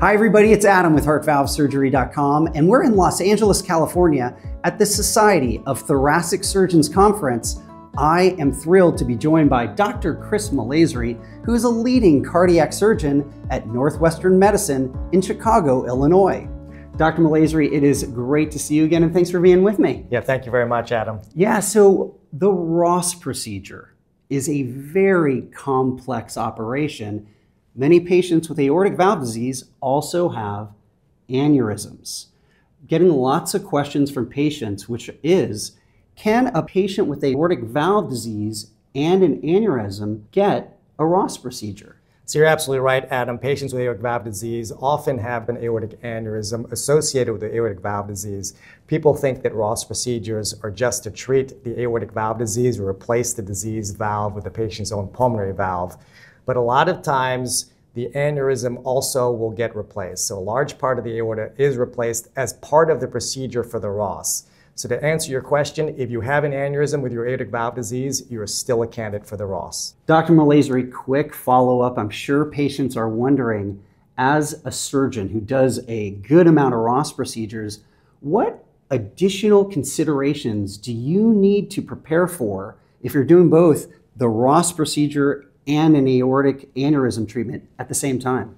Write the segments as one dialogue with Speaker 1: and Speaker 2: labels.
Speaker 1: Hi, everybody, it's Adam with HeartValveSurgery.com, and we're in Los Angeles, California at the Society of Thoracic Surgeons Conference. I am thrilled to be joined by Dr. Chris Malaisrie, who is a leading cardiac surgeon at Northwestern Medicine in Chicago, Illinois. Dr. Malaisrie, it is great to see you again, and thanks for being with me.
Speaker 2: Yeah, thank you very much, Adam.
Speaker 1: Yeah, so the Ross procedure is a very complex operation Many patients with aortic valve disease also have aneurysms. Getting lots of questions from patients, which is, can a patient with aortic valve disease and an aneurysm get a Ross procedure?
Speaker 2: So you're absolutely right, Adam. Patients with aortic valve disease often have an aortic aneurysm associated with the aortic valve disease. People think that Ross procedures are just to treat the aortic valve disease or replace the diseased valve with the patient's own pulmonary valve. But a lot of times, the aneurysm also will get replaced. So a large part of the aorta is replaced as part of the procedure for the Ross. So to answer your question, if you have an aneurysm with your aortic valve disease, you're still a candidate for the Ross.
Speaker 1: Dr. Malaisrie, quick follow-up. I'm sure patients are wondering, as a surgeon who does a good amount of Ross procedures, what additional considerations do you need to prepare for if you're doing both the Ross procedure and an aortic aneurysm treatment at the same time?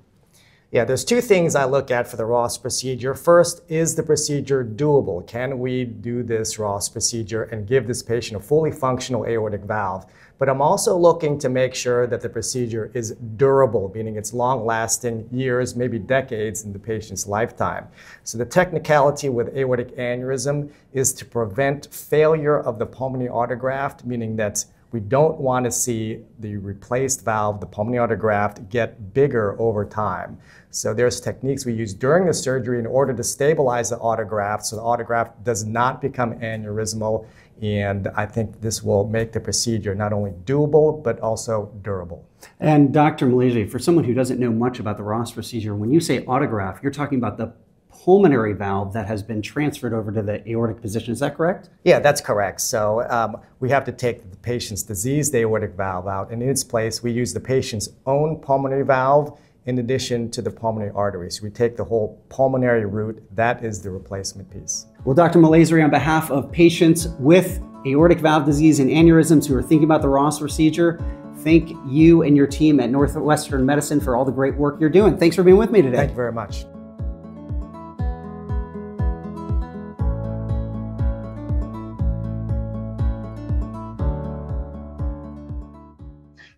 Speaker 2: Yeah, there's two things I look at for the Ross procedure. First, is the procedure doable? Can we do this Ross procedure and give this patient a fully functional aortic valve? But I'm also looking to make sure that the procedure is durable, meaning it's long lasting, years, maybe decades in the patient's lifetime. So the technicality with aortic aneurysm is to prevent failure of the pulmonary autograft, meaning that we don't want to see the replaced valve, the pulmonary autograft, get bigger over time. So there's techniques we use during the surgery in order to stabilize the autograft so the autograft does not become aneurysmal. And I think this will make the procedure not only doable, but also durable.
Speaker 1: And Dr. Malaisrie, for someone who doesn't know much about the Ross procedure, when you say autograft, you're talking about the pulmonary valve that has been transferred over to the aortic position. Is that correct?
Speaker 2: Yeah, that's correct. So um, we have to take the patient's diseased aortic valve out, and in its place, we use the patient's own pulmonary valve in addition to the pulmonary arteries. We take the whole pulmonary root. That is the replacement piece.
Speaker 1: Well, Dr. Malaisrie, on behalf of patients with aortic valve disease and aneurysms who are thinking about the Ross procedure, thank you and your team at Northwestern Medicine for all the great work you're doing. Thanks for being with me today.
Speaker 2: Thank you very much.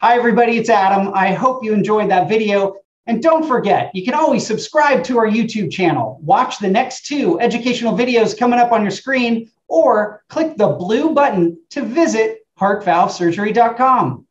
Speaker 1: Hi, everybody, it's Adam. I hope you enjoyed that video. And don't forget, you can always subscribe to our YouTube channel, watch the next two educational videos coming up on your screen, or click the blue button to visit heartvalvesurgery.com.